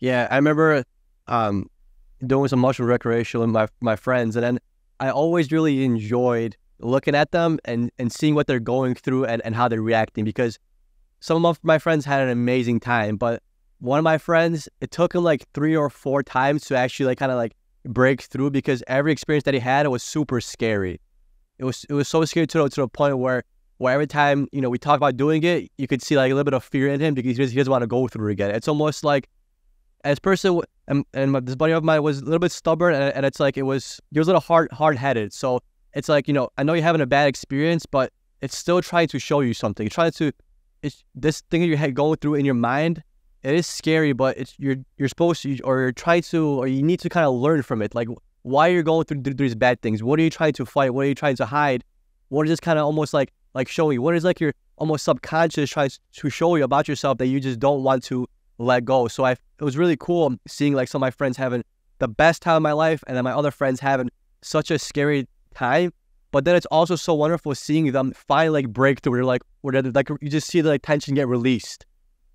Yeah, I remember um, doing some mushroom recreation with my my friends, and then I always really enjoyed looking at them and and seeing what they're going through and, and how they're reacting because some of my friends had an amazing time, but one of my friends, it took him like three or four times to actually like kind of like break through because every experience that he had it was super scary. It was it was so scary to, to the point where where every time you know we talk about doing it, you could see like a little bit of fear in him because he doesn't, he doesn't want to go through it again. It's almost like as person and, and my, this buddy of mine was a little bit stubborn and, and it's like it was he was a little hard hard headed. So it's like you know I know you're having a bad experience, but it's still trying to show you something. It's trying to it's this thing that you're going through in your mind. It is scary, but it's you're you're supposed to or you're trying to or you need to kind of learn from it. Like why you're going through, through these bad things. What are you trying to fight? What are you trying to hide? What is this kind of almost like like showing you? What is like your almost subconscious tries to show you about yourself that you just don't want to let go. So I it was really cool seeing like some of my friends having the best time of my life and then my other friends having such a scary time. But then it's also so wonderful seeing them finally like break through. Like where like you just see the like tension get released,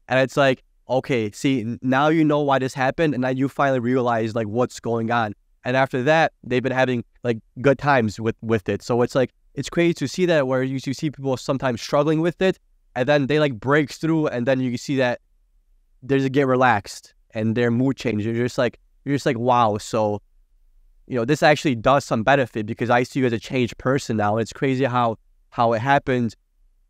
and it's like okay, see now you know why this happened, and now you finally realize like what's going on. And after that, they've been having like good times with with it. So it's like it's crazy to see that where you, you see people sometimes struggling with it, and then they like break through, and then you see that they just get relaxed and their mood changes. You're just like you're just like wow. So you know this actually does some benefit because I see you as a changed person now. And it's crazy how how it happened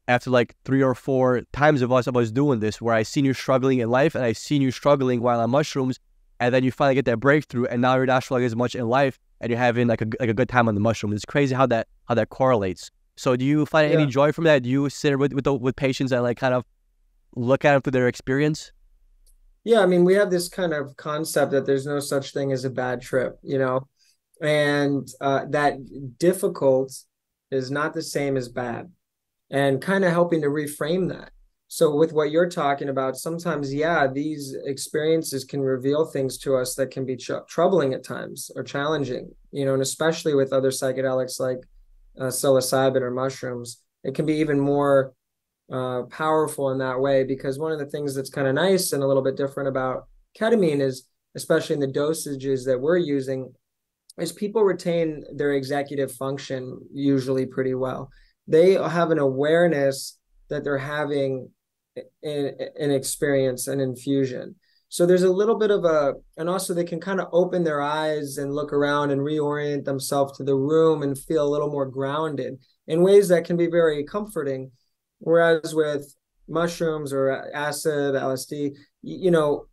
after like three or four times of us of us doing this, where I seen you struggling in life and I seen you struggling while on mushrooms, and then you finally get that breakthrough, and now you're not struggling as much in life, and you're having like a like a good time on the mushroom. It's crazy how that how that correlates. So do you find yeah. any joy from that? Do you sit with with, the, with patients and like kind of look at them through their experience? Yeah, I mean, we have this kind of concept that there's no such thing as a bad trip, you know, and uh, that difficult is not the same as bad, and kind of helping to reframe that. So, with what you're talking about, sometimes, yeah, these experiences can reveal things to us that can be tr- troubling at times or challenging, you know, and especially with other psychedelics like uh, psilocybin or mushrooms, it can be even more uh, powerful in that way because one of the things that's kind of nice and a little bit different about ketamine is especially in the dosages that we're using is people retain their executive function usually pretty well. They have an awareness that they're having an, an experience an infusion. So there's a little bit of a and also they can kind of open their eyes and look around and reorient themselves to the room and feel a little more grounded in ways that can be very comforting Whereas with mushrooms or acid, LSD, you know,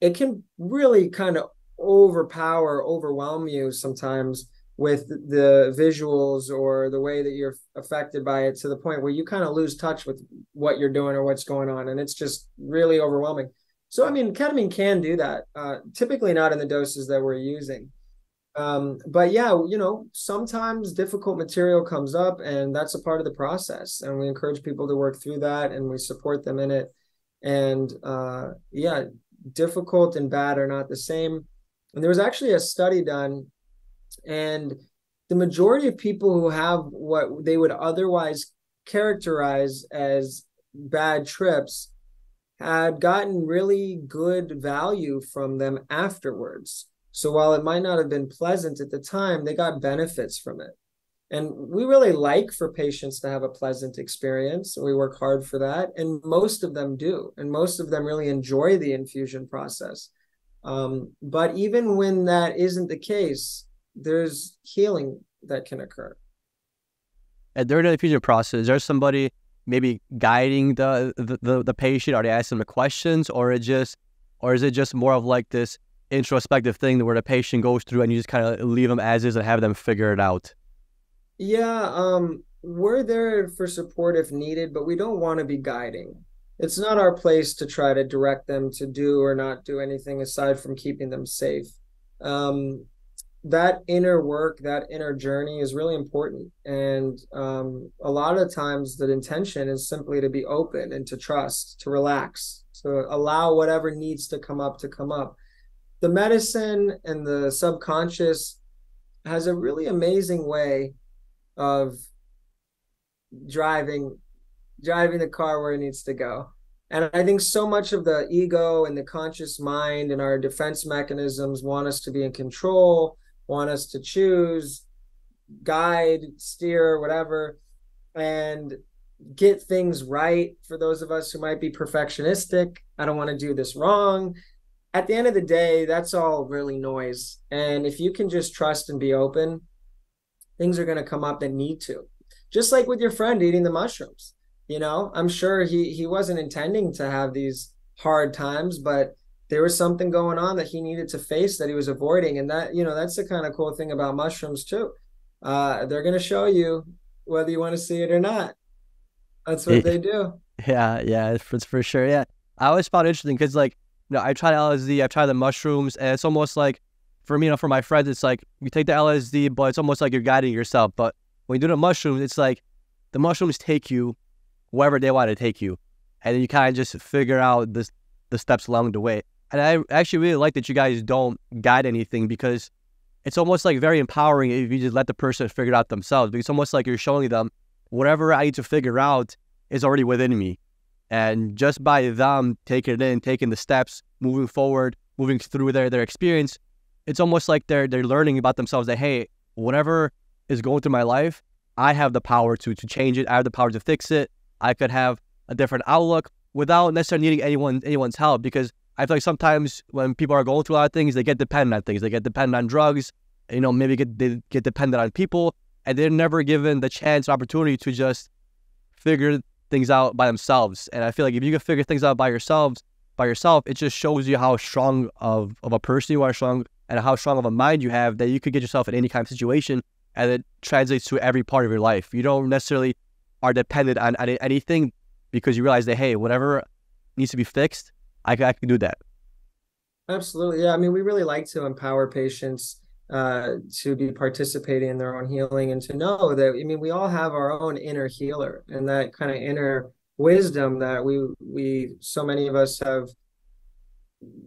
it can really kind of overpower, overwhelm you sometimes with the visuals or the way that you're affected by it to the point where you kind of lose touch with what you're doing or what's going on. And it's just really overwhelming. So, I mean, ketamine can do that, uh, typically not in the doses that we're using. Um, but yeah, you know, sometimes difficult material comes up, and that's a part of the process. And we encourage people to work through that, and we support them in it. And uh, yeah, difficult and bad are not the same. And there was actually a study done, and the majority of people who have what they would otherwise characterize as bad trips had gotten really good value from them afterwards. So while it might not have been pleasant at the time, they got benefits from it. And we really like for patients to have a pleasant experience. We work hard for that. And most of them do. And most of them really enjoy the infusion process. Um, but even when that isn't the case, there's healing that can occur. And during the infusion process, is there somebody maybe guiding the, the, the, the patient? Are they asking the questions or it just or is it just more of like this introspective thing where the patient goes through and you just kind of leave them as is and have them figure it out? Yeah, um, we're there for support if needed, but we don't want to be guiding. It's not our place to try to direct them to do or not do anything aside from keeping them safe. Um, that inner work, that inner journey is really important. And um, a lot of times, the intention is simply to be open and to trust, to relax, to allow whatever needs to come up to come up the medicine and the subconscious has a really amazing way of driving driving the car where it needs to go And I think so much of the ego and the conscious mind and our defense mechanisms want us to be in control, want us to choose, guide, steer, whatever, and get things right for those of us who might be perfectionistic. I don't want to do this wrong. At the end of the day, that's all really noise. And if you can just trust and be open, things are going to come up that need to. Just like with your friend eating the mushrooms. You know, I'm sure he he wasn't intending to have these hard times, but there was something going on that he needed to face that he was avoiding. And that you know that's the kind of cool thing about mushrooms too. Uh, they're going to show you whether you want to see it or not. That's what they do. Yeah yeah it's for sure. Yeah. I always found interesting because like know i tried lsd i've tried the mushrooms and it's almost like for me you know for my friends it's like you take the lsd but it's almost like you're guiding yourself but when you do the mushrooms it's like the mushrooms take you wherever they want to take you and then you kind of just figure out the, the steps along the way and I actually really like that you guys don't guide anything because it's almost like very empowering if you just let the person figure it out themselves. Because it's almost like you're showing them whatever I need to figure out is already within me. And just by them taking it in, taking the steps, moving forward, moving through their, their experience, it's almost like they're they're learning about themselves that hey, whatever is going through my life, I have the power to to change it. I have the power to fix it. I could have a different outlook without necessarily needing anyone anyone's help because I feel like sometimes when people are going through a lot of things, they get dependent on things. They get dependent on drugs, you know, maybe get they get dependent on people, and they're never given the chance, opportunity to just figure things out by themselves. And I feel like if you can figure things out by yourselves, by yourself, it just shows you how strong of, of a person you are, strong and how strong of a mind you have that you could get yourself in any kind of situation, and it translates to every part of your life. You don't necessarily are dependent on, on anything because you realize that hey, whatever needs to be fixed I, I can do that. Absolutely. Yeah. I mean, we really like to empower patients uh, to be participating in their own healing and to know that, I mean, we all have our own inner healer and that kind of inner wisdom that we, we, so many of us have,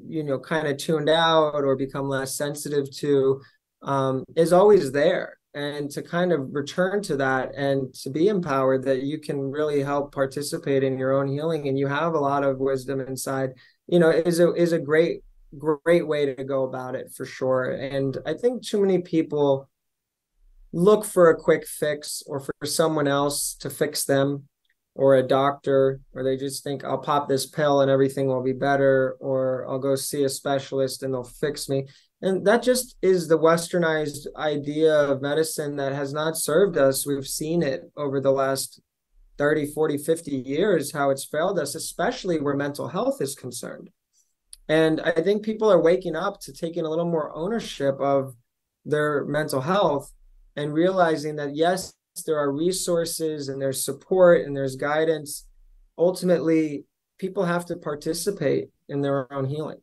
you know, kind of tuned out or become less sensitive to um, is always there. And to kind of return to that and to be empowered that you can really help participate in your own healing and you have a lot of wisdom inside you know is a is a great great way to go about it for sure. And i think too many people look for a quick fix or for someone else to fix them or a doctor or they just think I'll pop this pill and everything will be better or I'll go see a specialist and they'll fix me. And that just is the westernized idea of medicine that has not served us. We've seen it over the last 30 40 50 years how it's failed us especially where mental health is concerned and i think people are waking up to taking a little more ownership of their mental health and realizing that yes there are resources and there's support and there's guidance ultimately people have to participate in their own healing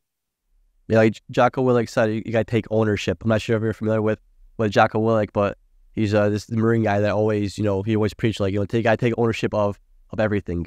yeah, like Jocko Willink said, you, got to take ownership. I'm not sure if you're familiar with with Jocko Willink, but he's uh, this Marine guy that always, you know, he always preached like, you know, take, to take ownership of of everything.